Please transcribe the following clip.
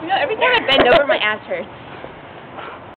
You know, every time I bend over, my ass hurts.